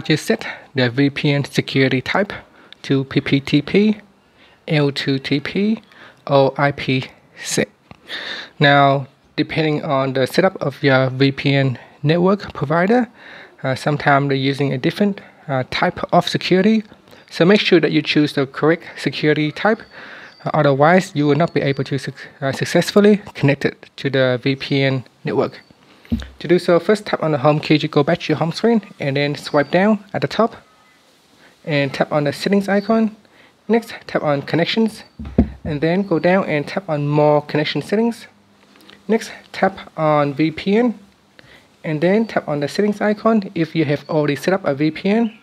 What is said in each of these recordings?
to set the VPN security type to PPTP, L2TP, or IPsec. Now, depending on the setup of your VPN network provider, uh, sometimes they're using a different uh, type of security. So make sure that you choose the correct security type. Otherwise, you will not be able to su uh, successfully connect it to the VPN network. To do so, first tap on the home key to go back to your home screen and then swipe down at the top and tap on the settings icon. Next, tap on connections and then go down and tap on more connection settings. Next, tap on VPN and then tap on the settings icon if you have already set up a VPN.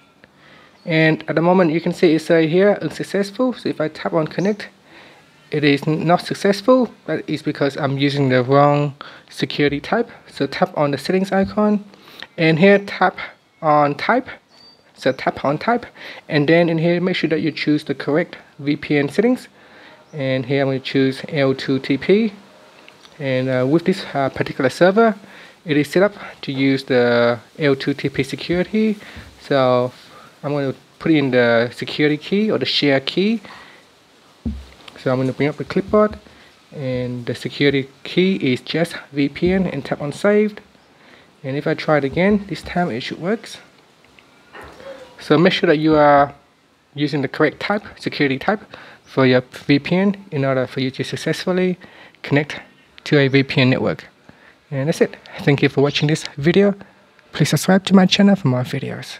And at the moment you can see it's right here unsuccessful. So if I tap on connect, it is not successful is because I'm using the wrong security type. So tap on the settings icon and here tap on type. So tap on type and then in here make sure that you choose the correct VPN settings. And here I'm going to choose L2TP and uh, with this uh, particular server it is set up to use the L2TP security. So I'm going to put in the security key or the share key so I'm going to bring up the clipboard and the security key is just VPN and tap on saved. And if I try it again this time it should work. So make sure that you are using the correct type security type for your VPN in order for you to successfully connect to a VPN network. And that's it. Thank you for watching this video. Please subscribe to my channel for more videos